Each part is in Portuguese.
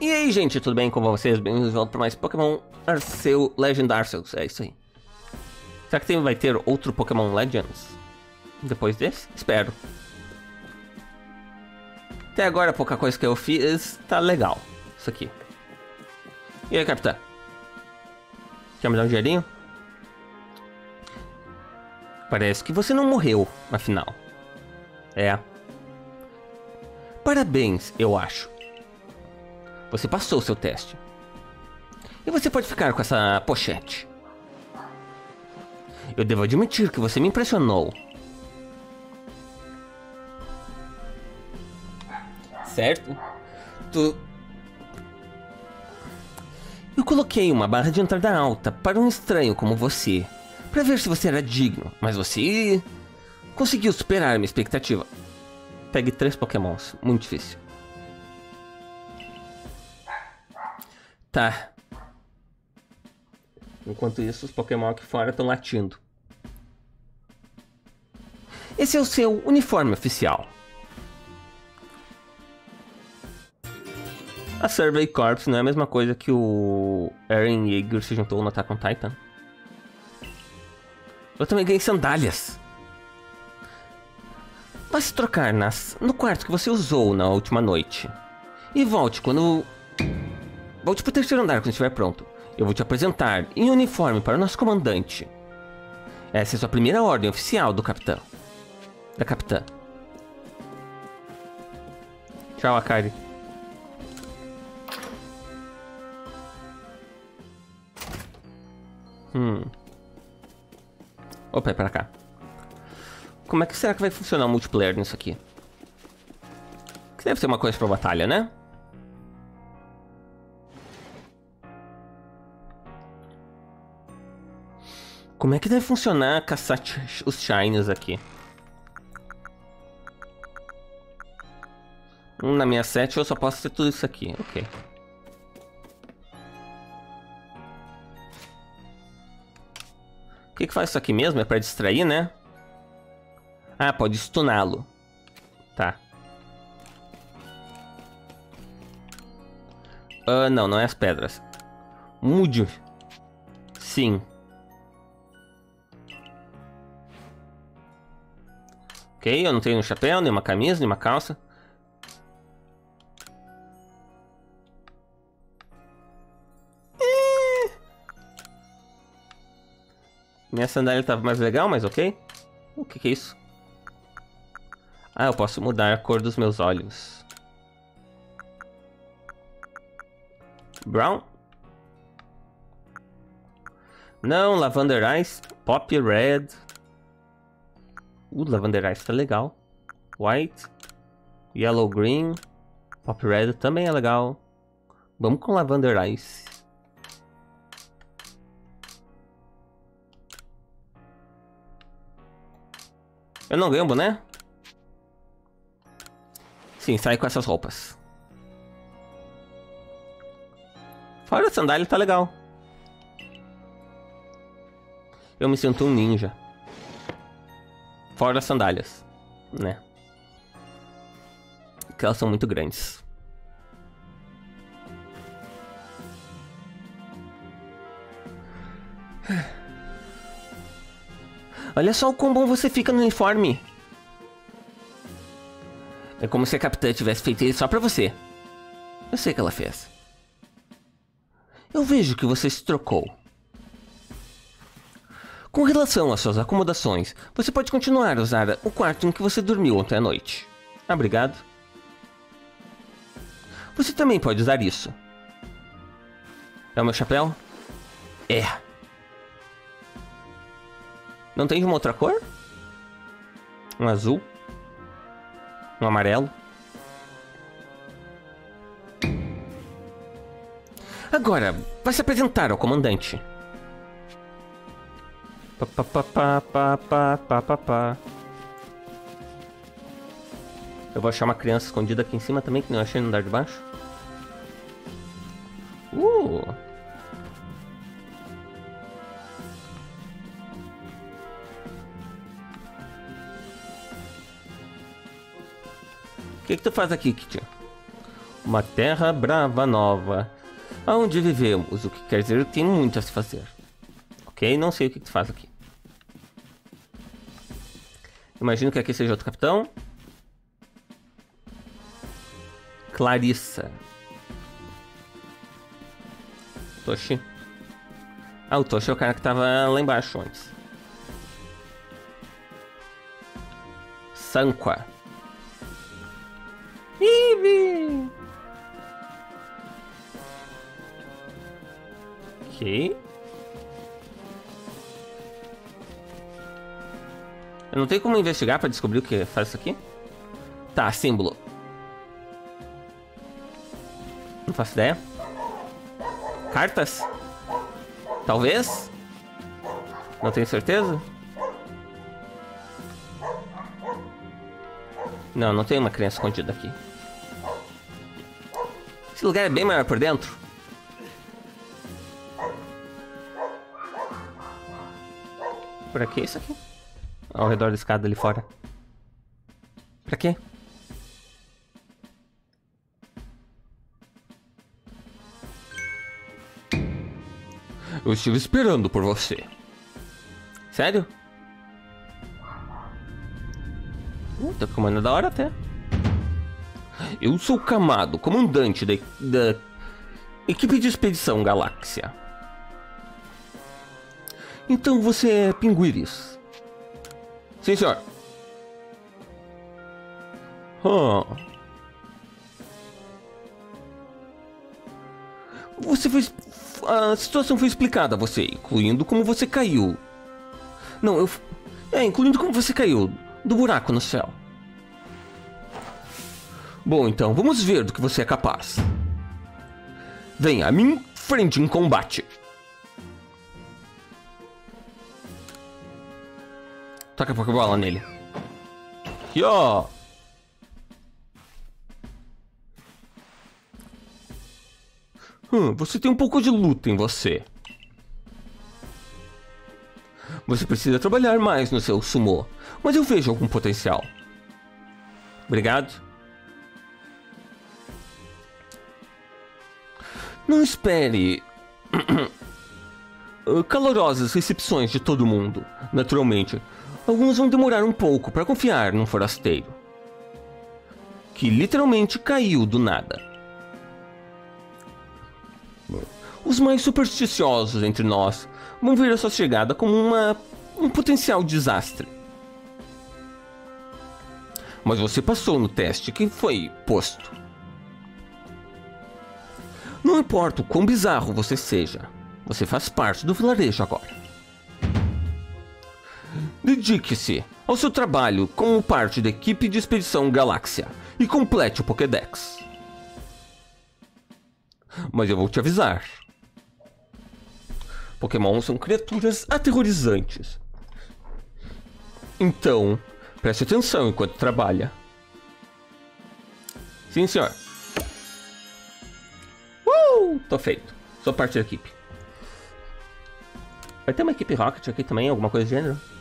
E aí, gente, tudo bem com vocês? Bem-vindos de volta para mais Pokémon Arceus Legend Arceus, é isso aí. Será que tem, vai ter outro Pokémon Legends? Depois desse? Espero. Até agora, pouca coisa que eu fiz tá legal. Isso aqui. E aí, capitã? Quer me dar um dinheirinho? Parece que você não morreu, afinal. É. Parabéns, eu acho. Você passou o seu teste. E você pode ficar com essa pochete. Eu devo admitir que você me impressionou. Certo? Tu... Eu coloquei uma barra de entrada alta para um estranho como você, para ver se você era digno, mas você conseguiu superar minha expectativa. Pegue três pokémons, muito difícil. Tá. Enquanto isso, os Pokémon aqui fora estão latindo. Esse é o seu uniforme oficial. A Survey Corps não é a mesma coisa que o Eren Yeager se juntou no Attack on Titan. Eu também ganhei sandálias. Vá se trocar nas, no quarto que você usou na última noite. E volte quando Volte pro terceiro andar quando estiver pronto. Eu vou te apresentar em uniforme para o nosso comandante. Essa é sua primeira ordem oficial do capitão. Da capitã. Tchau, Akari. Hum. Opa, é pra cá. Como é que será que vai funcionar o multiplayer nisso aqui? Que deve ser uma coisa pra batalha, né? Como é que deve funcionar caçar os Shines aqui? Hum, na minha set eu só posso ter tudo isso aqui, ok. O que, que faz isso aqui mesmo? É pra distrair, né? Ah, pode stuná-lo. Tá. Uh, não, não é as pedras. Mude. Sim. Ok, eu não tenho um chapéu, nem uma camisa, nem uma calça. Minha sandália estava mais legal, mas ok. O que, que é isso? Ah, eu posso mudar a cor dos meus olhos. Brown? Não, Lavender Ice, Pop Red. O Lavender Ice tá legal. White. Yellow Green. Pop Red também é legal. Vamos com Lavender Ice. Eu não ganho boné? Sim, sai com essas roupas. Fora a sandália tá legal. Eu me sinto um ninja. Fora as sandálias, né? Que elas são muito grandes. Olha só o quão bom você fica no uniforme. É como se a capitã tivesse feito ele só pra você. Eu sei que ela fez. Eu vejo que você se trocou. Com relação às suas acomodações, você pode continuar a usar o quarto em que você dormiu ontem à noite. Obrigado. Você também pode usar isso. É o meu chapéu? É. Não tem uma outra cor? Um azul? Um amarelo? Agora, vai se apresentar ao comandante. Pá, pá, pá, pá, pá, pá, pá, pá. Eu vou achar uma criança escondida aqui em cima também, que não achei no andar de baixo. Uh! O que, que tu faz aqui, Kitty? Uma terra brava nova. Aonde vivemos, o que quer dizer que tem muito a se fazer. Ok? Não sei o que tu faz aqui. Imagino que aqui seja outro capitão. Clarissa. Toshi. Ah, o Toshi é o cara que tava lá embaixo antes. Sanqua. Eve! Ok. Eu não tenho como investigar pra descobrir o que faz isso aqui? Tá, símbolo. Não faço ideia. Cartas? Talvez? Não tenho certeza? Não, não tem uma criança escondida aqui. Esse lugar é bem maior por dentro. Por aqui é isso aqui? Ao redor da escada ali fora. Pra quê? Eu estive esperando por você. Sério? Uh, tá comando da hora até. Eu sou Kamado, comandante da, da equipe de expedição Galáxia. Então você é Pinguiris. Sim, senhor. Oh. Você foi. A situação foi explicada a você, incluindo como você caiu. Não, eu. É, incluindo como você caiu do buraco no céu. Bom, então, vamos ver do que você é capaz. Venha a mim frente em combate. Taca a Pokébola nele. Aqui, ó. Hum, você tem um pouco de luta em você. Você precisa trabalhar mais no seu sumo, mas eu vejo algum potencial. Obrigado. Não espere calorosas recepções de todo mundo. Naturalmente, alguns vão demorar um pouco para confiar num forasteiro que literalmente caiu do nada. Os mais supersticiosos entre nós vão ver a sua chegada como uma, um potencial desastre. Mas você passou no teste que foi posto. Não importa o quão bizarro você seja, você faz parte do vilarejo agora. Dedique-se ao seu trabalho como parte da equipe de expedição Galáxia e complete o Pokédex. Mas eu vou te avisar. Pokémon são criaturas aterrorizantes. Então, preste atenção enquanto trabalha. Sim, senhor. Uh, tô feito. Sou parte da equipe. Vai ter uma equipe Rocket aqui também, alguma coisa do gênero?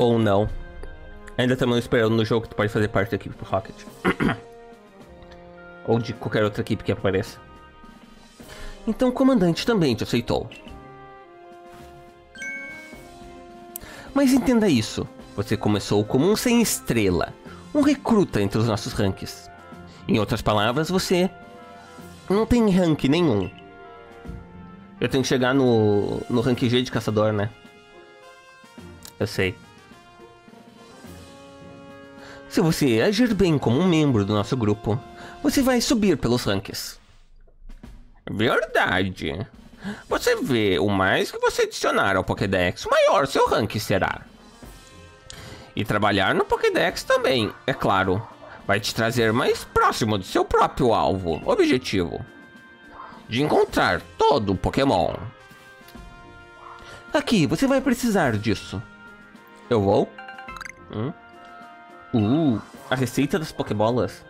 Ou não. Ainda estamos esperando no jogo que tu pode fazer parte da equipe Rocket. ou de qualquer outra equipe que apareça. Então o comandante também te aceitou. Mas entenda isso. Você começou como um sem estrela, um recruta entre os nossos ranks. Em outras palavras, você não tem rank nenhum. Eu tenho que chegar no, no rank G de caçador, né? Eu sei. Se você agir bem como um membro do nosso grupo, você vai subir pelos ranks. Verdade. Você vê, o mais que você adicionar ao Pokédex, maior seu rank será. E trabalhar no Pokédex também, é claro, vai te trazer mais próximo do seu próprio alvo, objetivo. De encontrar todo o Pokémon. Aqui, você vai precisar disso. Eu vou? Hum? Uh, a receita das Pokébolas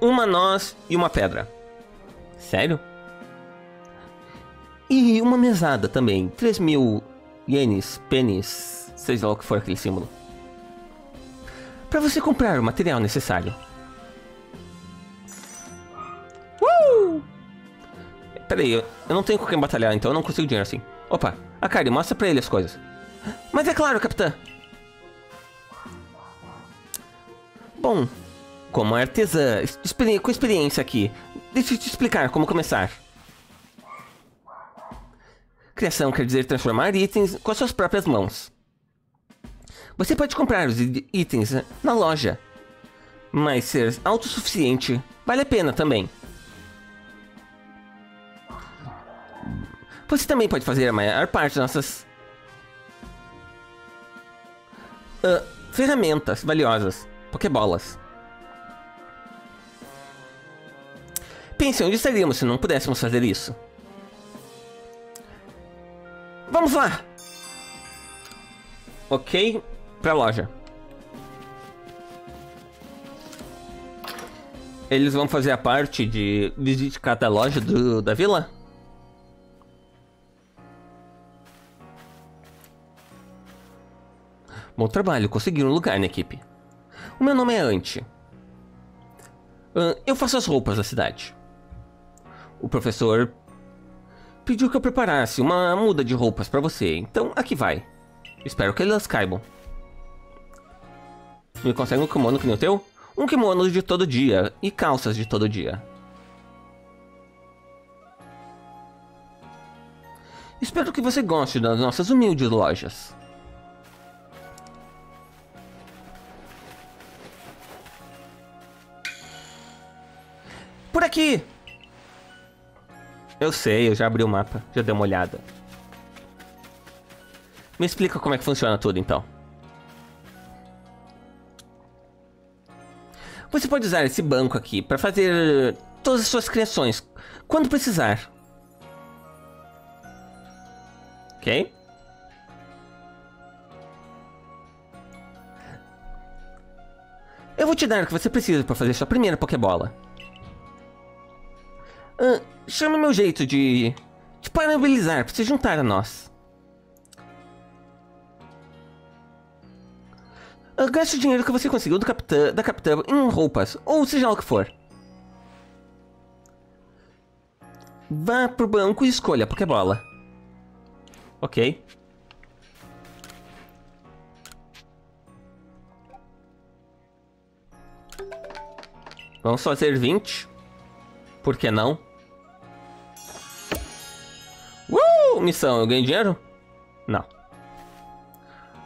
uma noz e uma pedra. Sério? E uma mesada também. 3 mil ienes, pênis, seja lá o que for aquele símbolo. para você comprar o material necessário. Uh! Peraí, eu não tenho com quem batalhar, então eu não consigo dinheiro assim. Opa, Akari, mostra pra ele as coisas. Mas é claro, capitã. Bom, como artesã, com experiência aqui, deixa eu te explicar como começar. Criação quer dizer transformar itens com as suas próprias mãos. Você pode comprar os itens na loja, mas ser autossuficiente vale a pena também. Você também pode fazer a maior parte das nossas uh, ferramentas valiosas, pokebolas. Pense onde estaríamos se não pudéssemos fazer isso. Vamos lá! Ok, pra loja. Eles vão fazer a parte de visite cada loja do, da vila? Bom trabalho, conseguiram um lugar na equipe. O meu nome é Ante. Eu faço as roupas da cidade. O professor pediu que eu preparasse uma muda de roupas para você, então aqui vai. Espero que elas caibam. Me consegue um kimono que nem o teu? Um kimono de todo dia e calças de todo dia. Espero que você goste das nossas humildes lojas. Aqui! Eu sei, eu já abri o mapa, já dei uma olhada. Me explica como é que funciona tudo, então. Você pode usar esse banco aqui para fazer todas as suas criações, quando precisar. Ok? Eu vou te dar o que você precisa para fazer sua primeira Pokébola. Uh, chama meu jeito de. de parabenizar pra se juntar a nós. Uh, gaste o dinheiro que você conseguiu do capitã, da capitã em roupas, ou seja lá o que for. Vá pro banco e escolha a Pokébola. Ok. Vamos fazer 20. Por que não? Missão, eu ganhei dinheiro? Não.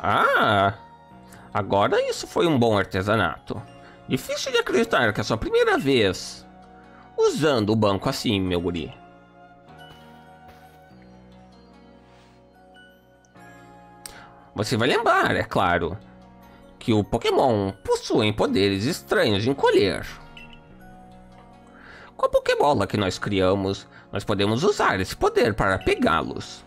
Ah, agora isso foi um bom artesanato. Difícil de acreditar que é a sua primeira vez usando o banco assim, meu guri. Você vai lembrar, é claro, que o Pokémon possui poderes estranhos de encolher. Com a Pokébola que nós criamos, nós podemos usar esse poder para pegá-los.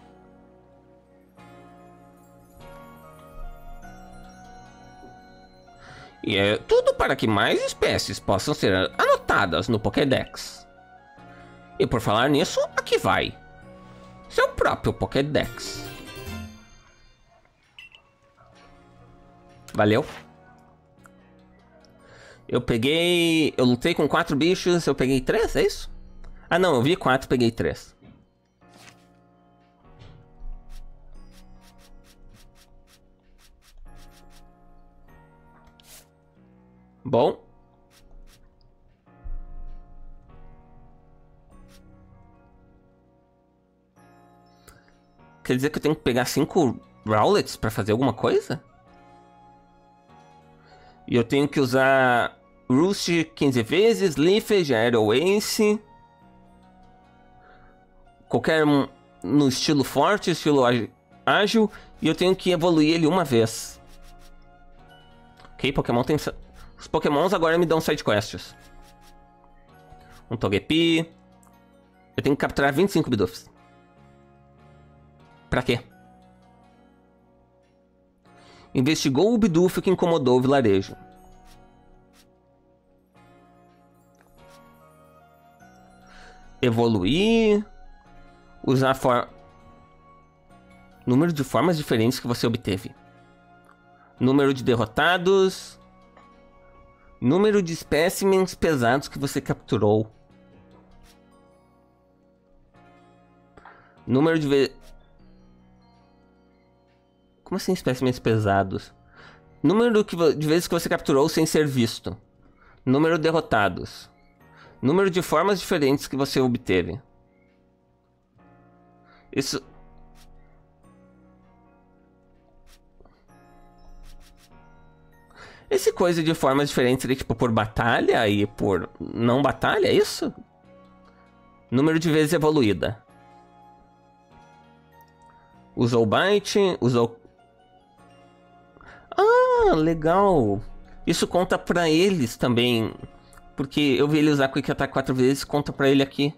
E é tudo para que mais espécies possam ser anotadas no Pokédex. E por falar nisso, aqui vai. Seu próprio Pokédex. Valeu. Eu peguei... Eu lutei com quatro bichos, eu peguei três, é isso? Ah não, eu vi quatro, peguei três. Bom. Quer dizer que eu tenho que pegar cinco Rowlets para fazer alguma coisa? E eu tenho que usar Roost 15 vezes, Leafage, Aero Ace qualquer um no estilo forte, estilo ágil, e eu tenho que evoluir ele uma vez. Ok, Pokémon tem... Os Pokémons agora me dão sidequests. Um Togepi. Eu tenho que capturar 25 Bidooфs. Pra quê? Investigou o Bidoof que incomodou o vilarejo. Evoluir usar for... número de formas diferentes que você obteve. Número de derrotados, Número de espécimens pesados que você capturou. Número de. Como assim espécimens pesados? Número de vezes que você capturou sem ser visto. Número de derrotados. Número de formas diferentes que você obteve. Isso. Esse coisa de formas diferentes seria tipo por batalha e por não batalha, é isso? Número de vezes evoluída. Usou byte, usou. Ah, legal. Isso conta pra eles também. Porque eu vi ele usar Quick Attack quatro vezes, conta pra ele aqui.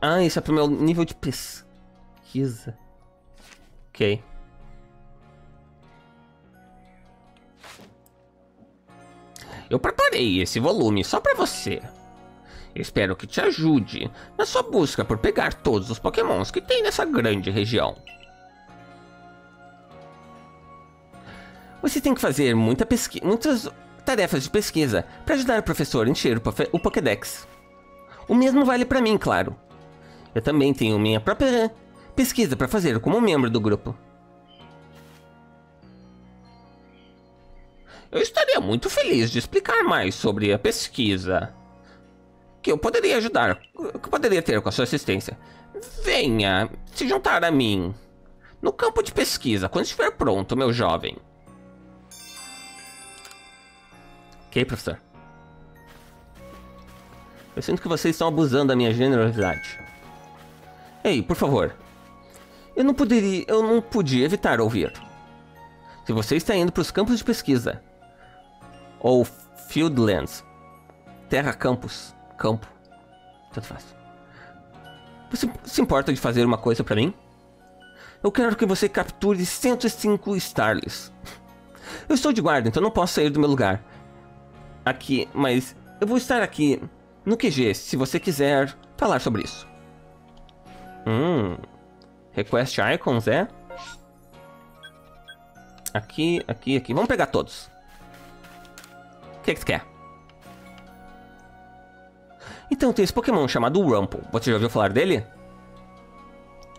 Ah, isso é pro meu nível de pesquisa. Ok. Eu preparei esse volume só para você. Espero que te ajude na sua busca por pegar todos os pokémons que tem nessa grande região. Você tem que fazer muita muitas tarefas de pesquisa para ajudar o professor a encher o, Pokédex. O mesmo vale para mim, claro. Eu também tenho minha própria pesquisa para fazer como membro do grupo. Eu estaria muito feliz de explicar mais sobre a pesquisa. Que eu poderia ajudar, que poderia ter com a sua assistência. Venha se juntar a mim. No campo de pesquisa, quando estiver pronto, meu jovem. Ok, professor. Eu sinto que vocês estão abusando da minha generosidade. Ei, por favor. Eu não poderia, eu não podia evitar ouvir. Se você está indo para os campos de pesquisa, ou Fieldlands. Terra Campus. Campo. Tanto faz. Você se importa de fazer uma coisa para mim? Eu quero que você capture 105 Starlys. Eu estou de guarda, então não posso sair do meu lugar. Aqui, mas eu vou estar aqui no QG se você quiser falar sobre isso. Hum. Request icons, é? Aqui, aqui, aqui. Vamos pegar todos que, que você quer? Então, tem esse Pokémon chamado Rumple. Você já ouviu falar dele?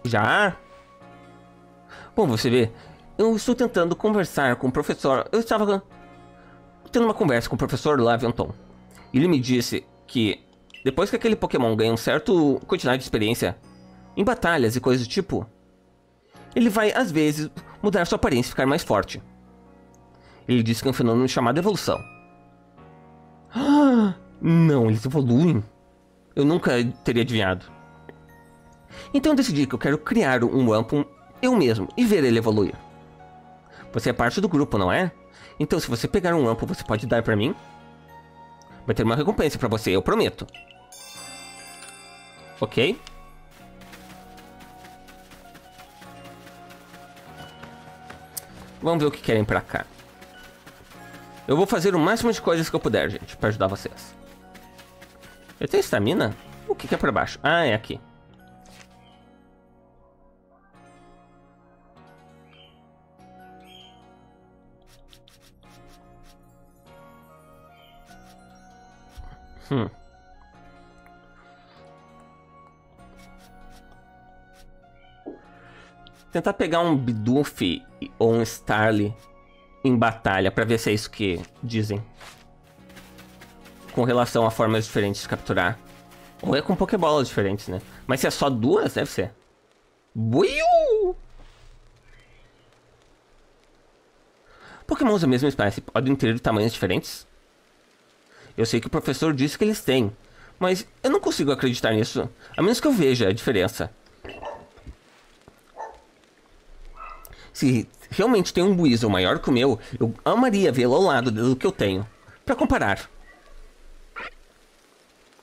Já? Bom, você vê, eu estou tentando conversar com o professor. Eu estava tendo uma conversa com o professor Laventon. Ele me disse que depois que aquele Pokémon ganha um certo quantidade de experiência em batalhas e coisas do tipo, ele vai às vezes mudar sua aparência e ficar mais forte. Ele disse que é um fenômeno chamado evolução. Não, eles evoluem. Eu nunca teria adivinhado. Então eu decidi que eu quero criar um Wampum eu mesmo e ver ele evoluir. Você é parte do grupo, não é? Então se você pegar um Wampum, você pode dar pra mim? Vai ter uma recompensa pra você, eu prometo. Ok? Vamos ver o que querem pra cá. Eu vou fazer o máximo de coisas que eu puder, gente, pra ajudar vocês. Eu tenho estamina? O que, que é pra baixo? Ah, é aqui. Tentar pegar um Bidoof ou um Starly em batalha, para ver se é isso que dizem. Com relação a formas diferentes de capturar. Ou é com Pokébolas diferentes, né? Mas se é só duas, deve ser. Buiu! Pokémons da mesma espécie podem ter tamanhos diferentes? Eu sei que o professor disse que eles têm, mas eu não consigo acreditar nisso, a menos que eu veja a diferença. Se realmente tem um Buizel maior que o meu, eu amaria vê-lo ao lado do que eu tenho. Pra comparar.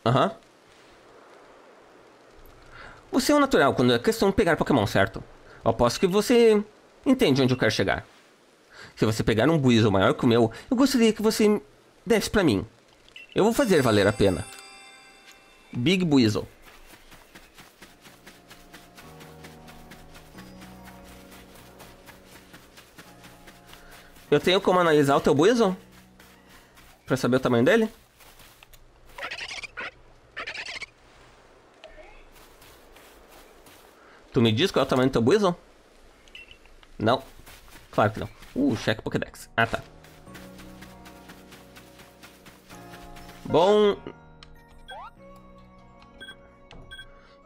Aham. Uhum. Você é um natural quando é questão de pegar Pokémon, certo? Eu aposto que você entende onde eu quero chegar. Se você pegar um Buizel maior que o meu, eu gostaria que você desse pra mim. Eu vou fazer valer a pena. Big Buizel. Eu tenho como analisar o teu Buizel? Pra saber o tamanho dele? Tu me diz qual é o tamanho do teu Buizel? Não. Claro que não. Uh, cheque Pokédex. Ah, tá. Bom...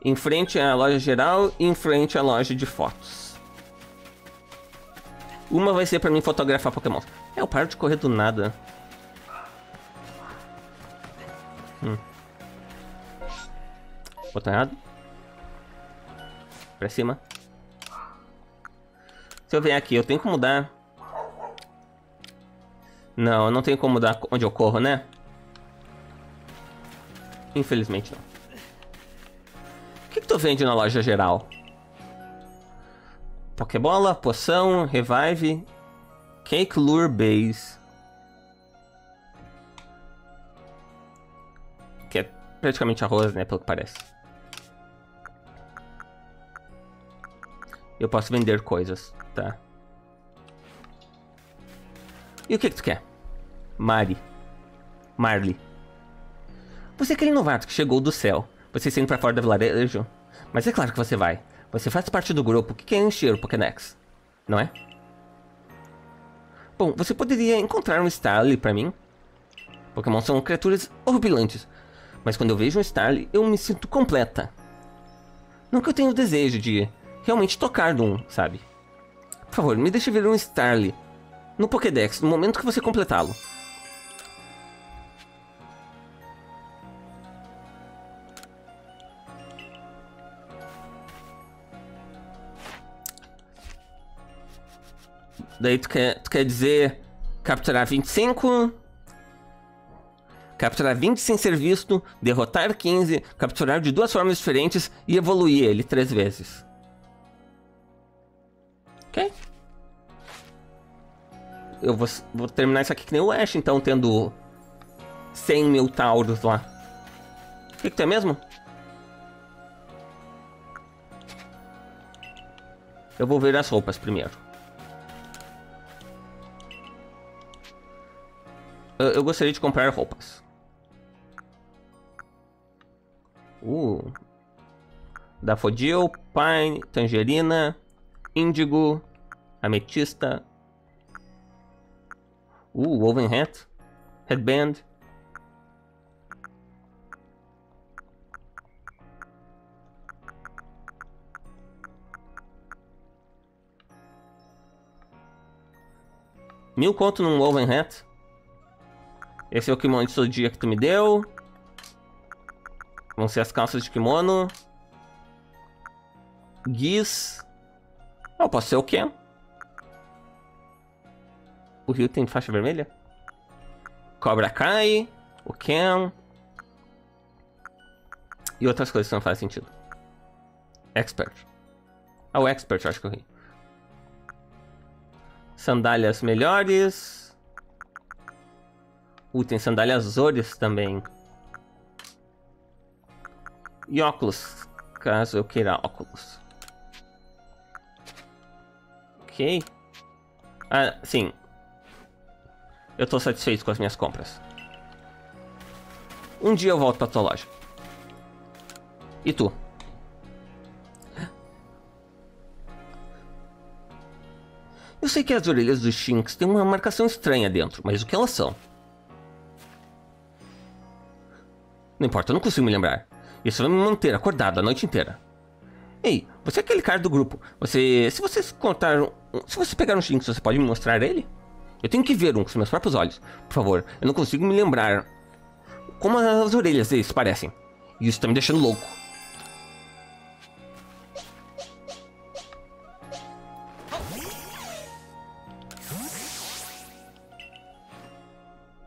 Em frente à loja geral e em frente à loja de fotos. Uma vai ser pra mim fotografar Pokémon. É, eu paro de correr do nada. Hum. Botão errado. Pra cima. Se eu vier aqui, eu tenho que mudar. Não, eu não tenho como mudar onde eu corro, né? Infelizmente não. O que, que tu vende na loja geral? Pokébola, poção, revive, cake lure base. Que é praticamente arroz, né, pelo que parece. Eu posso vender coisas, tá? E o que, que tu quer? Mari. Marley. Você é aquele novato que chegou do céu. Você está indo pra fora do vilarejo? Mas é claro que você vai. Você faz parte do grupo que quer encher o Pokédex. Não é? Bom, você poderia encontrar um Starly pra mim? Pokémon são criaturas horripilantes. Mas quando eu vejo um Starly, eu me sinto completa. Não que eu tenha o desejo de realmente tocar num, sabe? Por favor, me deixe ver um Starly no Pokédex no momento que você completá-lo. Daí tu quer, tu quer dizer capturar 25, capturar 20 sem ser visto, derrotar 15, capturar de duas formas diferentes e evoluir ele três vezes. Ok? Eu vou, vou terminar isso aqui que nem o Ash, então, tendo 100 mil Tauros lá. O que, que tu é mesmo? Eu vou ver as roupas primeiro. Eu, eu gostaria de comprar roupas. Uh. Dafodil, Pine, Tangerina, Índigo, Ametista. Uh, Woven Hat, Headband. Mil conto num Woven Hat. Esse é o kimono de todo dia que tu me deu. Vão ser as calças de kimono. Guiz. Oh, posso ser o Ken. O Rio tem faixa vermelha? Cobra Kai. O Ken. E outras coisas que não fazem sentido. Expert. Ah, o Expert, eu acho que eu ri. Sandálias melhores. Uh, tem sandálias Zores também. E óculos, caso eu queira óculos. Ok. Ah, sim. Eu tô satisfeito com as minhas compras. Um dia eu volto pra tua loja. E tu? Eu sei que as orelhas dos Shinx têm uma marcação estranha dentro, mas o que elas são? Não importa, eu não consigo me lembrar. Isso vai me manter acordado a noite inteira. Ei, você é aquele cara do grupo. Você. Se você contar. Se você pegar um Shinx, você pode me mostrar ele? Eu tenho que ver um com os meus próprios olhos. Por favor, eu não consigo me lembrar. Como as orelhas deles parecem. E isso tá me deixando louco.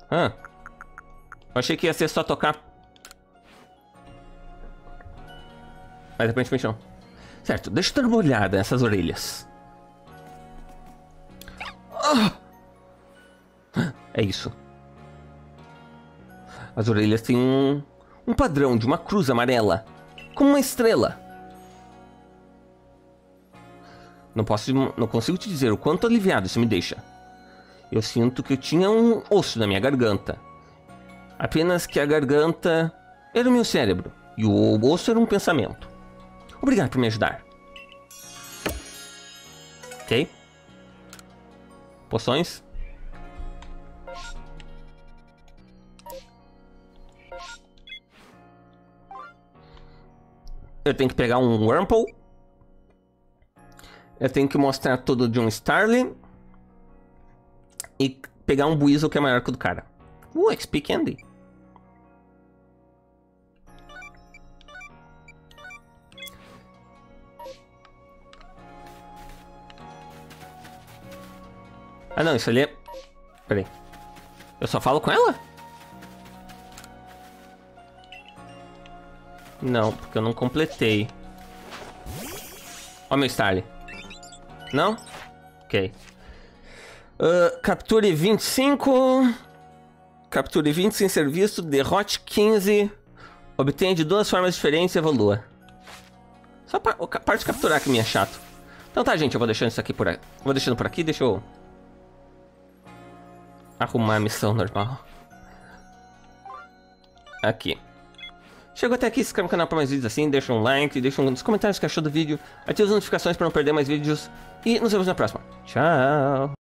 Hã? Eu achei que ia ser só tocar Mas aparentemente não. Certo, deixa eu dar uma olhada nessas orelhas. Ah! É isso. As orelhas têm um, um padrão de uma cruz amarela. Como uma estrela. Não posso, não consigo te dizer o quanto aliviado isso me deixa. Eu sinto que eu tinha um osso na minha garganta. Apenas que a garganta era o meu cérebro e o osso era um pensamento. Obrigado por me ajudar. Ok. Poções. Eu tenho que pegar um Wurmple. Eu tenho que mostrar tudo de um Starly. E pegar um Buizel que é maior que o do cara. Uh, XP Candy. Ah não, isso ali é... Peraí. Eu só falo com ela? Não, porque eu não completei. Ó meu Starly. Não? Ok. Uh, capture 25. Capture 20 sem serviço. Derrote 15. Obtenha de duas formas diferentes e evolua. Só a parte de capturar que me é chato. Então tá, gente, eu vou deixando isso aqui por aqui. Vou deixando por aqui, deixa eu... Arrumar a missão normal. Aqui. Chegou até aqui, se inscreve no canal para mais vídeos assim, deixa um like, deixa um nos comentários que achou do vídeo, ativa as notificações para não perder mais vídeos e nos vemos na próxima. Tchau!